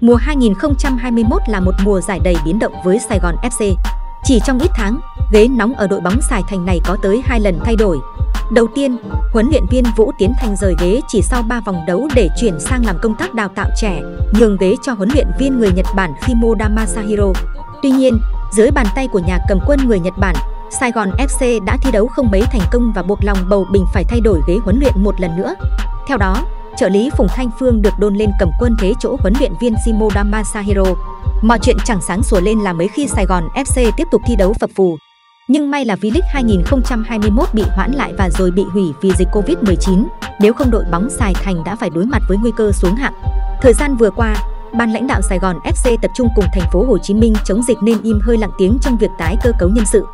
Mùa 2021 là một mùa giải đầy biến động với Sài Gòn FC. Chỉ trong ít tháng, ghế nóng ở đội bóng Sài Thành này có tới 2 lần thay đổi. Đầu tiên, huấn luyện viên Vũ Tiến Thành rời ghế chỉ sau 3 vòng đấu để chuyển sang làm công tác đào tạo trẻ, nhường ghế cho huấn luyện viên người Nhật Bản Kimoda Masahiro. Tuy nhiên, dưới bàn tay của nhà cầm quân người Nhật Bản, Sài Gòn FC đã thi đấu không mấy thành công và buộc lòng bầu bình phải thay đổi ghế huấn luyện một lần nữa. Theo đó, trợ lý Phùng Thanh Phương được đôn lên cầm quân thế chỗ huấn luyện viên Shimoda Masahiro. Mọi chuyện chẳng sáng sủa lên là mấy khi Sài Gòn FC tiếp tục thi đấu phập phù. Nhưng may là V-League 2021 bị hoãn lại và rồi bị hủy vì dịch Covid-19, nếu không đội bóng Sài Thành đã phải đối mặt với nguy cơ xuống hạng. Thời gian vừa qua, ban lãnh đạo Sài Gòn FC tập trung cùng thành phố Hồ Chí Minh chống dịch nên im hơi lặng tiếng trong việc tái cơ cấu nhân sự.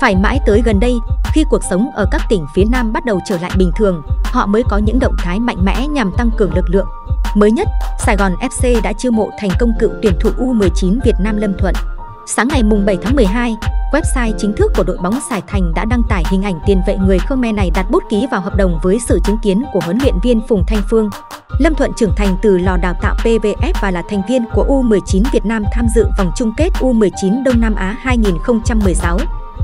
Phải mãi tới gần đây, khi cuộc sống ở các tỉnh phía Nam bắt đầu trở lại bình thường, họ mới có những động thái mạnh mẽ nhằm tăng cường lực lượng. Mới nhất, Sài Gòn FC đã chiêu mộ thành công cựu tuyển thủ U19 Việt Nam Lâm Thuận. Sáng ngày 7 tháng 12, website chính thức của đội bóng Sài Thành đã đăng tải hình ảnh tiền vệ người Khmer này đặt bút ký vào hợp đồng với sự chứng kiến của huấn luyện viên Phùng Thanh Phương. Lâm Thuận trưởng thành từ lò đào tạo PVF và là thành viên của U19 Việt Nam tham dự vòng chung kết U19 Đông Nam Á 2016.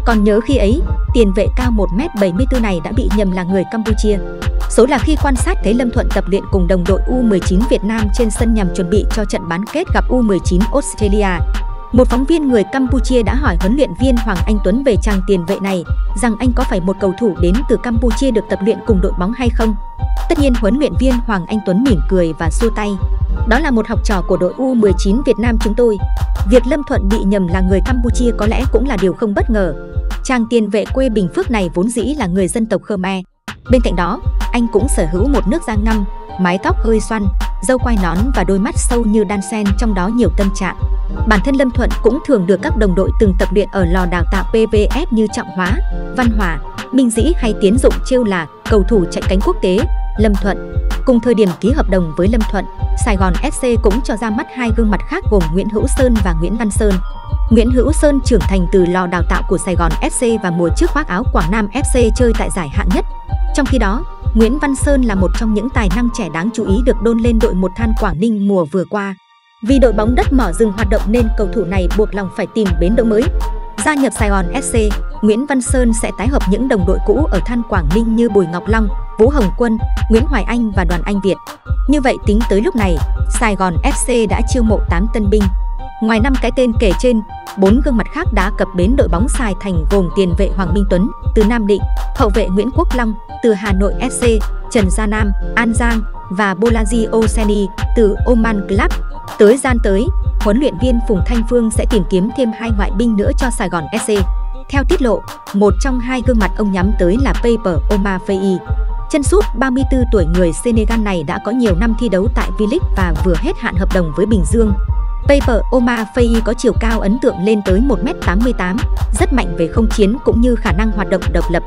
Còn nhớ khi ấy, tiền vệ cao 1m74 này đã bị nhầm là người Campuchia. Số là khi quan sát thấy Lâm Thuận tập luyện cùng đồng đội U19 Việt Nam trên sân nhằm chuẩn bị cho trận bán kết gặp U19 Australia. Một phóng viên người Campuchia đã hỏi huấn luyện viên Hoàng Anh Tuấn về chàng tiền vệ này rằng anh có phải một cầu thủ đến từ Campuchia được tập luyện cùng đội bóng hay không. Tất nhiên huấn luyện viên Hoàng Anh Tuấn mỉm cười và xua tay. Đó là một học trò của đội U19 Việt Nam chúng tôi. Việc Lâm Thuận bị nhầm là người Campuchia có lẽ cũng là điều không bất ngờ. Chàng tiền vệ quê Bình Phước này vốn dĩ là người dân tộc Khmer. Bên cạnh đó, anh cũng sở hữu một nước da ngăm, mái tóc hơi xoăn, dâu quai nón và đôi mắt sâu như đan sen trong đó nhiều tâm trạng. Bản thân Lâm Thuận cũng thường được các đồng đội từng tập luyện ở lò đào tạo PVF như Trọng Hóa, Văn Hòa, Minh Dĩ hay Tiến Dụng trêu là cầu thủ chạy cánh quốc tế, Lâm Thuận. Cùng thời điểm ký hợp đồng với Lâm Thuận, Sài Gòn FC cũng cho ra mắt hai gương mặt khác gồm Nguyễn Hữu Sơn và Nguyễn Văn Sơn. Nguyễn Hữu Sơn trưởng thành từ lò đào tạo của Sài Gòn FC và mùa trước khoác áo Quảng Nam FC chơi tại giải hạng nhất. Trong khi đó, Nguyễn Văn Sơn là một trong những tài năng trẻ đáng chú ý được đôn lên đội một than Quảng Ninh mùa vừa qua. Vì đội bóng đất mỏ dừng hoạt động nên cầu thủ này buộc lòng phải tìm bến đỗ mới. Gia nhập Sài Gòn FC, Nguyễn Văn Sơn sẽ tái hợp những đồng đội cũ ở than Quảng Ninh như Bùi Ngọc Long, Vũ Hồng Quân, Nguyễn Hoài Anh và Đoàn Anh Việt. Như vậy tính tới lúc này, Sài Gòn FC đã chiêu mộ 8 tân binh. Ngoài năm cái tên kể trên, bốn gương mặt khác đã cập bến đội bóng Sài Thành gồm tiền vệ Hoàng Minh Tuấn từ Nam Định, hậu vệ Nguyễn Quốc Long từ Hà Nội FC, Trần Gia Nam, An Giang và Bolaji Oseni từ Oman Club. Tới gian tới, huấn luyện viên Phùng Thanh Phương sẽ tìm kiếm thêm hai ngoại binh nữa cho Sài Gòn FC. Theo tiết lộ, một trong hai gương mặt ông nhắm tới là Paper Omar Faye. Chân sút 34 tuổi người Senegal này đã có nhiều năm thi đấu tại V-League và vừa hết hạn hợp đồng với Bình Dương. Paper Oma Faye có chiều cao ấn tượng lên tới 1m88, rất mạnh về không chiến cũng như khả năng hoạt động độc lập.